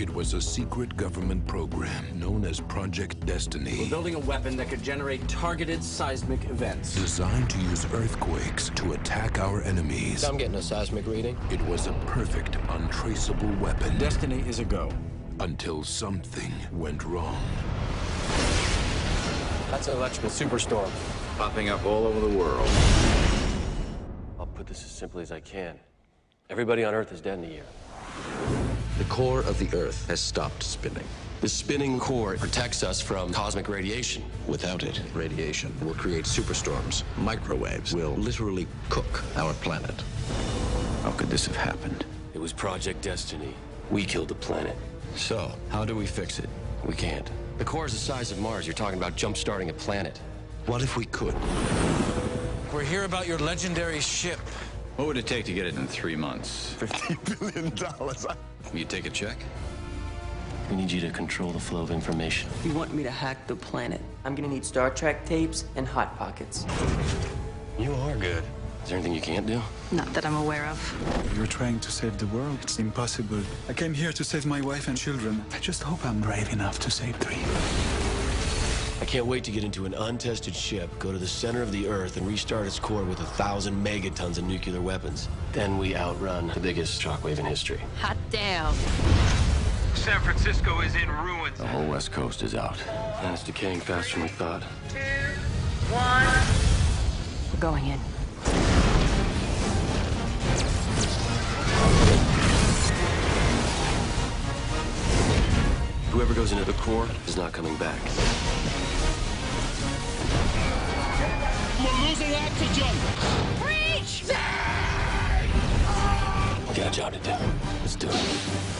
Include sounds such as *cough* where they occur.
It was a secret government program known as Project Destiny. We're building a weapon that could generate targeted seismic events. Designed to use earthquakes to attack our enemies. I'm getting a seismic reading. It was a perfect, untraceable weapon. Destiny is a go. Until something went wrong. That's an electrical superstorm. Popping up all over the world. I'll put this as simply as I can. Everybody on Earth is dead in a year. The core of the Earth has stopped spinning. The spinning core protects us from cosmic radiation. Without it, radiation will create superstorms. Microwaves will literally cook our planet. How could this have happened? It was Project Destiny. We killed the planet. So, how do we fix it? We can't. The core is the size of Mars. You're talking about jump-starting a planet. What if we could? We're here about your legendary ship. What would it take to get it in three months? *laughs* $50 billion. You take a check? We need you to control the flow of information. You want me to hack the planet? I'm gonna need Star Trek tapes and Hot Pockets. You are good. Is there anything you can't do? Not that I'm aware of. You're trying to save the world. It's impossible. I came here to save my wife and children. I just hope I'm brave enough to save three. I can't wait to get into an untested ship, go to the center of the Earth, and restart its core with a thousand megatons of nuclear weapons. Then we outrun the biggest shockwave in history. Hot damn. San Francisco is in ruins. The whole West Coast is out. And it's decaying faster than we thought. Two, 1 We're going in. Whoever goes into the core is not coming back. Losing oxygen. We got a job to do. Let's do it.